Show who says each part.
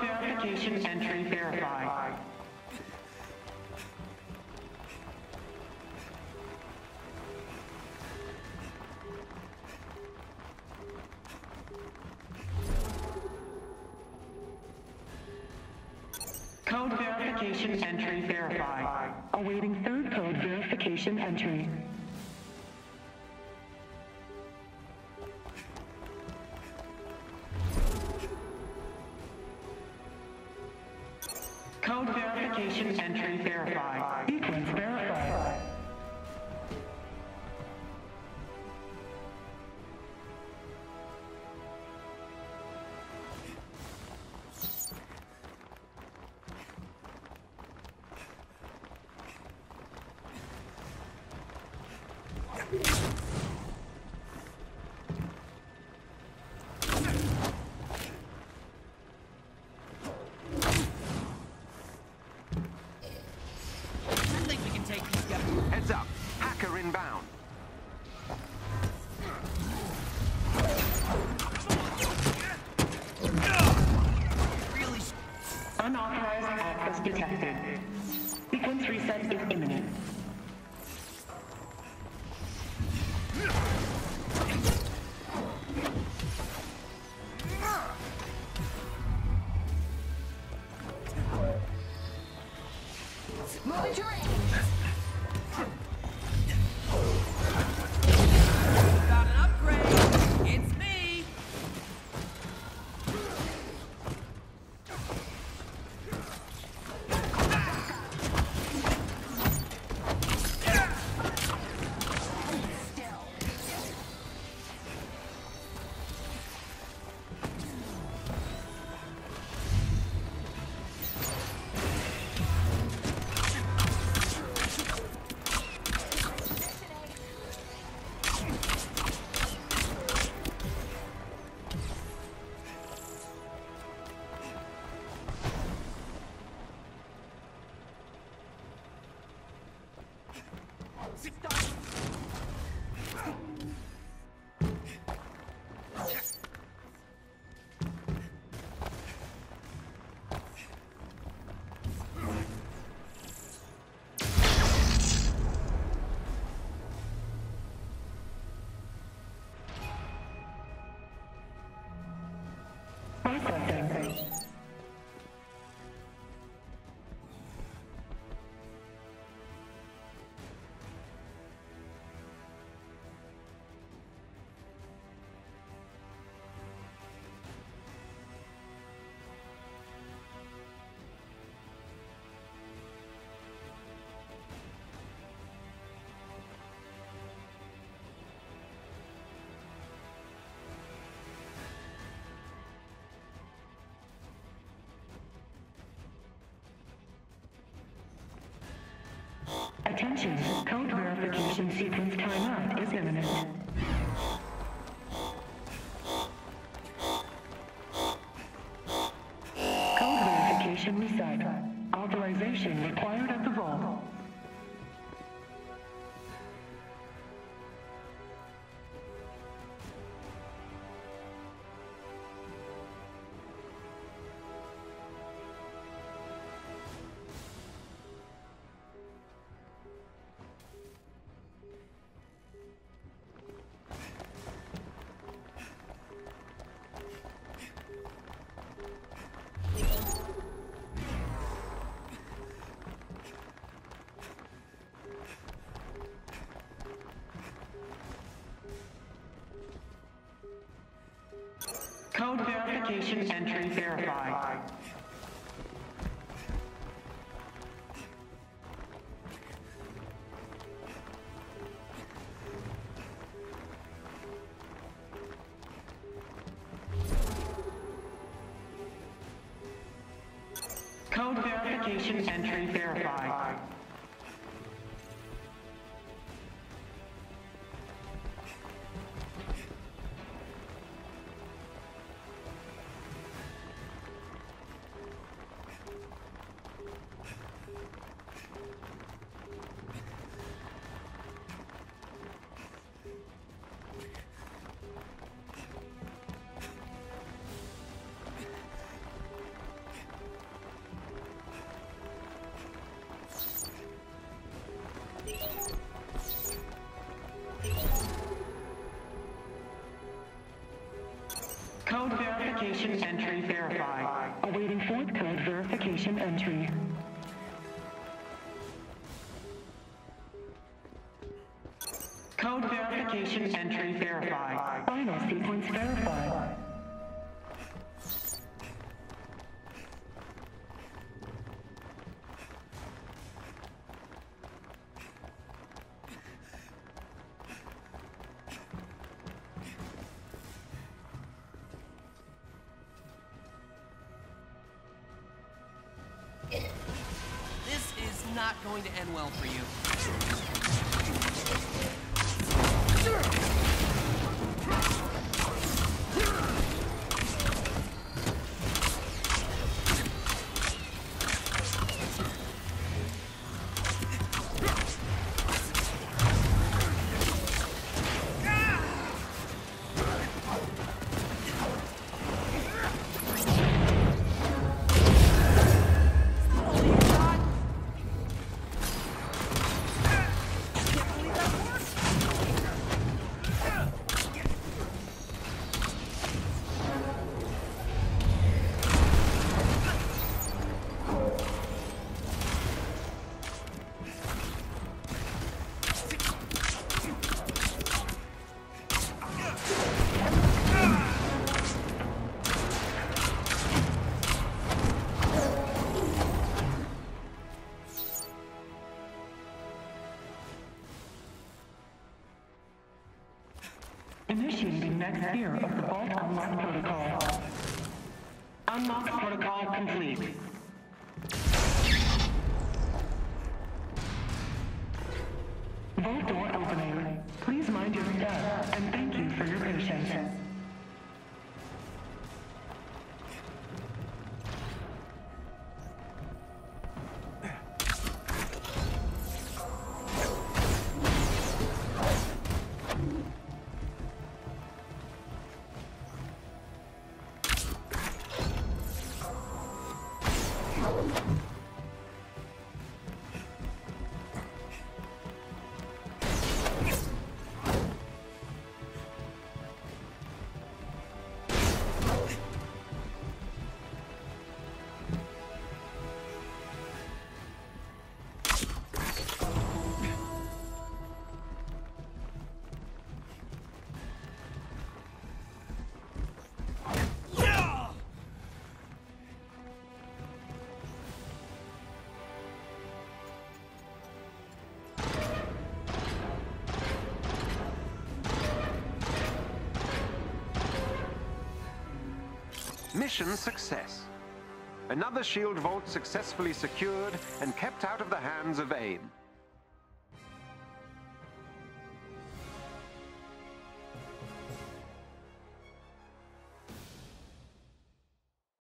Speaker 1: verification entry verified. Code verification entry verified. Awaiting third code verification entry. Code verification entry verified. Verified.
Speaker 2: Inbound.
Speaker 1: Attention, code Verification entry verified. Code verification entry verified. Entry. Code verification entry verified. Final sequence verified.
Speaker 3: Not going to end well for you.
Speaker 1: Initiating next year of the Vault Unlock Protocol. Unlock protocol complete. Vault
Speaker 2: Mission success. Another shield vault successfully secured and kept out of the hands of AIM.